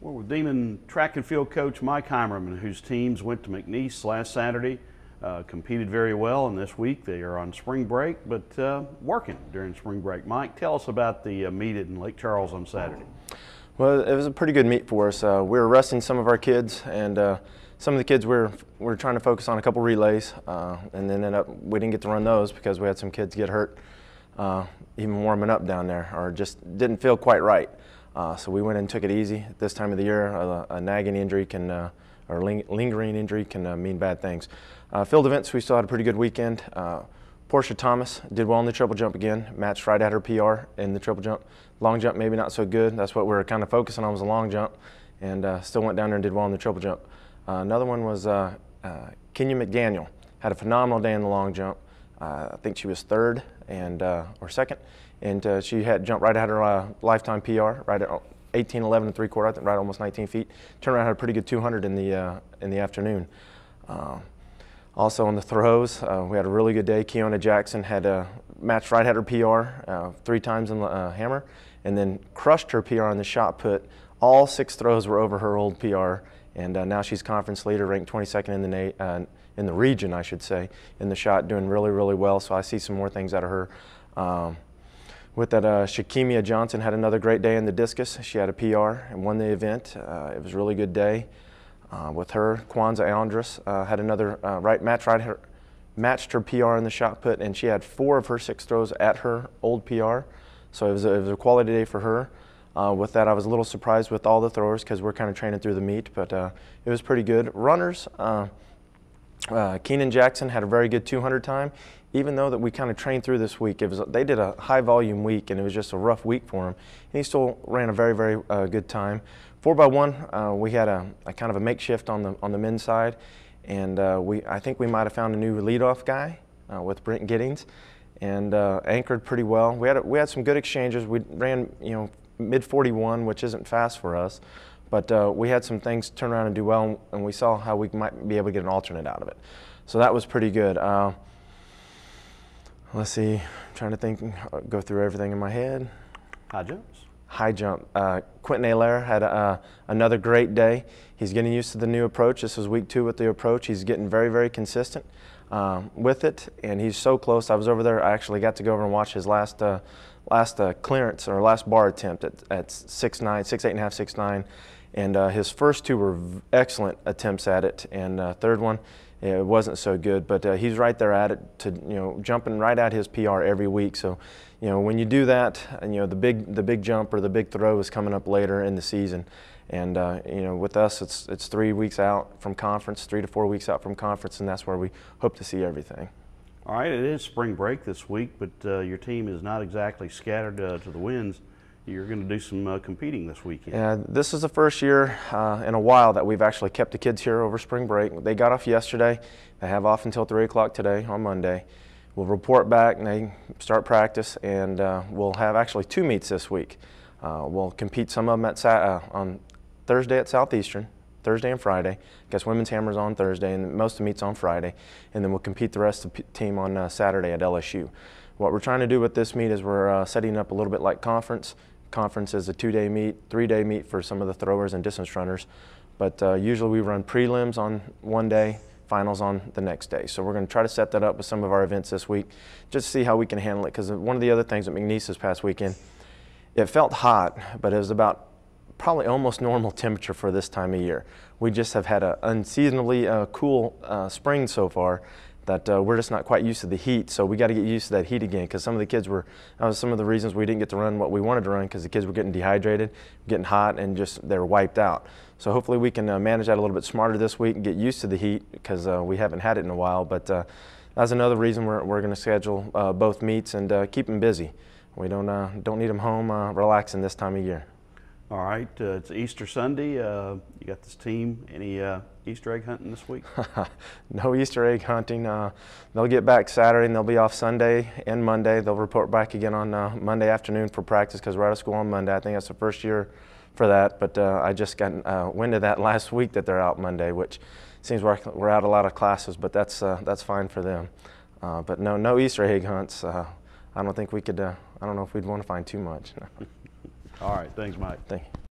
Well, we're Demon track and field coach Mike Heimerman, whose teams went to McNeese last Saturday, uh, competed very well, and this week they are on spring break, but uh, working during spring break. Mike, tell us about the uh, meet in Lake Charles on Saturday. Well, it was a pretty good meet for us. Uh, we were resting some of our kids, and uh, some of the kids we were, we were trying to focus on a couple relays, uh, and then ended up we didn't get to run those because we had some kids get hurt, even warming up down there, or just didn't feel quite right. Uh, so we went and took it easy. At this time of the year, a, a nagging injury can, uh, or ling lingering injury can uh, mean bad things. Uh, field events, we still had a pretty good weekend. Uh, Portia Thomas did well in the triple jump again, matched right at her PR in the triple jump. Long jump, maybe not so good. That's what we were kind of focusing on was the long jump, and uh, still went down there and did well in the triple jump. another one was Kenya McDaniel. Had a phenomenal day in the long jump. I think she was third and or second and uh, she had jumped right at her uh, lifetime PR, right at 18, 11 and three quarter, I think right almost 19 feet. Turned around had a pretty good 200 in the uh, in the afternoon. Um, also on the throws, uh, we had a really good day. Keona Jackson had a match right at her PR uh, three times in the uh, hammer, and then crushed her PR on the shot put. All six throws were over her old PR, and now she's conference leader, ranked 22nd in the in the region, I should say, in the shot, doing really really well. So I see some more things out of her. Um, with that, uh, Shakimia Johnson had another great day in the discus. She had a PR and won the event. Uh, it was a really good day. Uh, with her, Kwanzaa Andrus uh, had another uh, right match right her, matched her PR in the shot put, and she had four of her six throws at her old PR. So it was a, it was a quality day for her. Uh, with that, I was a little surprised with all the throwers because we're kind of training through the meet, but uh, it was pretty good. Runners, uh, Keenan Jackson had a very good 200 time even though that we kind of trained through this week, it was they did a high volume week and it was just a rough week for him. And he still ran a very very uh, good time. Four by one, uh, we had a, a, kind of a makeshift on the on the men's side, and uh, we I think we might have found a new leadoff guy uh, with Brent Giddings, and uh, anchored pretty well. We had a, we had some good exchanges. We ran you know mid 41, which isn't fast for us. But uh, we had some things turn around and do well, and we saw how we might be able to get an alternate out of it. So that was pretty good let's see, I'm trying to think, go through everything in my head. High jumps. High jump. Uh, Quentin Alaire had uh, another great day. He's getting used to the new approach. This was week two with the approach. He's getting very, very consistent um, with it, and he's so close. I was over there. I actually got to go over and watch his last uh, last uh, clearance or last bar attempt at, at six nine, six eight and a half, six nine, and uh, his first two were excellent attempts at it, and uh, third one it wasn't so good. But uh, he's right there at it, to you know, jumping right at his PR every week. So, you know, when you do that, you know, the big the big jump or the big throw is coming up later in the season. And uh, you know, with us, it's it's three weeks out from conference, three to four weeks out from conference, and that's where we hope to see everything. All right, it is spring break this week, but uh, your team is not exactly scattered uh, to the winds you're going to do some uh, competing this weekend. Yeah, this is the first year uh, in a while that we've actually kept the kids here over spring break. They got off yesterday. They have off until 3 o'clock today on Monday. We'll report back and they start practice, and uh, we'll have actually two meets this week. Uh, we'll compete some of them at uh, on Thursday at Southeastern, Thursday and Friday. I guess women's hammers on Thursday, and most of the meets on Friday. And then we'll compete the rest of the team on uh, Saturday at LSU. What we're trying to do with this meet is we're setting up a little bit like conference conference is a two-day meet, three-day meet for some of the throwers and distance runners. But uh, usually we run prelims on one day, finals on the next day. So we're going to try to set that up with some of our events this week, just see how we can handle it. Because one of the other things at McNeese this past weekend, it felt hot, but it was about probably almost normal temperature for this time of year. We just have had an unseasonably uh, cool uh, spring so far, that uh, we're just not quite used to the heat. So we got to get used to that heat again because some of the kids were, that was some of the reasons we didn't get to run what we wanted to run because the kids were getting dehydrated, getting hot, and just they were wiped out. So hopefully we can uh, manage that a little bit smarter this week and get used to the heat because uh, we haven't had it in a while. But uh, that's another reason we're, we're going to schedule uh, both meets and uh, keep them busy. We don't, don't need them home relaxing this time of year. All right, uh, it's Easter Sunday. Uh, you got this team. Any uh, Easter egg hunting this week? no Easter egg hunting. Uh, they'll get back Saturday and they'll be off Sunday and Monday. They'll report back again on uh, Monday afternoon for practice because we're out of school on Monday. I think that's the first year for that. But uh, I just got wind of that last week that they're out Monday, which seems like we're out a lot of classes, but that's that's fine for them. but no, no Easter egg hunts. I don't think we could. I don't know if we'd want to find too much. All right. Thanks, Mike. Thank you.